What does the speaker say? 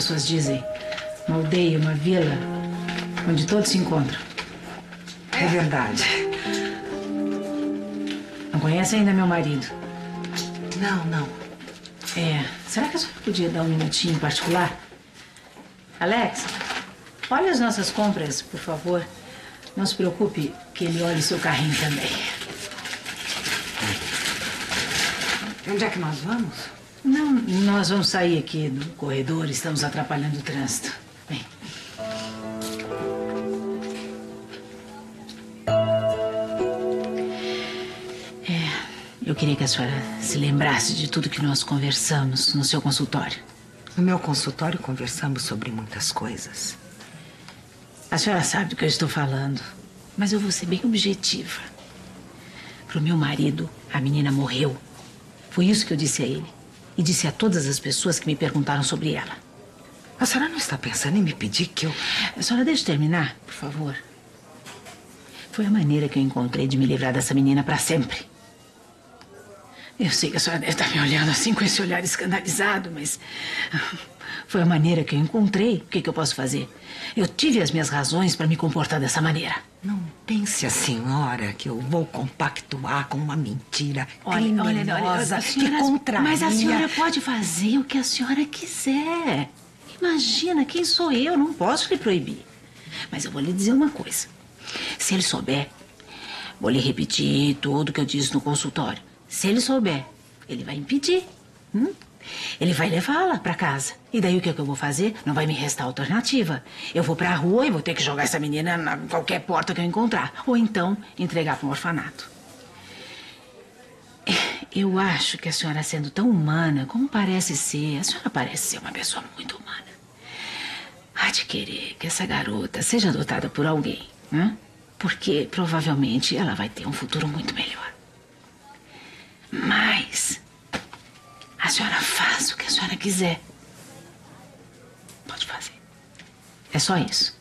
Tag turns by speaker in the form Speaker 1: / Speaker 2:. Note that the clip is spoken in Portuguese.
Speaker 1: pessoas dizem. Uma aldeia, uma vila, onde todos se encontram.
Speaker 2: É verdade.
Speaker 1: Não conhece ainda meu marido?
Speaker 2: Não, não.
Speaker 1: É. Será que a senhora podia dar um minutinho em particular? Alex, olhe as nossas compras, por favor. Não se preocupe que ele olhe seu carrinho também.
Speaker 2: Onde é que nós vamos?
Speaker 1: Não, nós vamos sair aqui do corredor, estamos atrapalhando o trânsito. Vem. É, eu queria que a senhora se lembrasse de tudo que nós conversamos no seu consultório.
Speaker 2: No meu consultório conversamos sobre muitas coisas.
Speaker 1: A senhora sabe do que eu estou falando, mas eu vou ser bem objetiva. Pro meu marido, a menina morreu. Foi isso que eu disse a ele. E disse a todas as pessoas que me perguntaram sobre ela.
Speaker 2: A senhora não está pensando em me pedir que eu.
Speaker 1: A senhora deixa eu terminar, por favor. Foi a maneira que eu encontrei de me livrar dessa menina para sempre. Eu sei que a senhora deve estar me olhando assim com esse olhar escandalizado, mas. Foi a maneira que eu encontrei. O que, que eu posso fazer? Eu tive as minhas razões para me comportar dessa maneira.
Speaker 2: Não pense a senhora que eu vou compactuar com uma mentira
Speaker 1: Olha, olha, olha,
Speaker 2: criminosa
Speaker 1: a senhora-
Speaker 2: que contraria...
Speaker 1: Mas a senhora pode fazer o que a senhora quiser. Imagina, quem sou eu? Não posso lhe proibir. Mas eu vou lhe dizer uma coisa. Se ele souber, vou lhe repetir tudo que eu disse no consultório. Se ele souber, ele vai impedir. hum? Ele vai levá-la para casa. E daí o que, é que eu vou fazer? Não vai me restar alternativa. Eu vou para a rua e vou ter que jogar essa menina na qualquer porta que eu encontrar. Ou então entregar para um orfanato. Eu acho que a senhora, sendo tão humana como parece ser, a senhora parece ser uma pessoa muito humana. Há de querer que essa garota seja adotada por alguém, né? Porque provavelmente ela vai ter um futuro muito melhor. Mas a senhora faz o que a senhora quiser. Pode fazer. É só isso.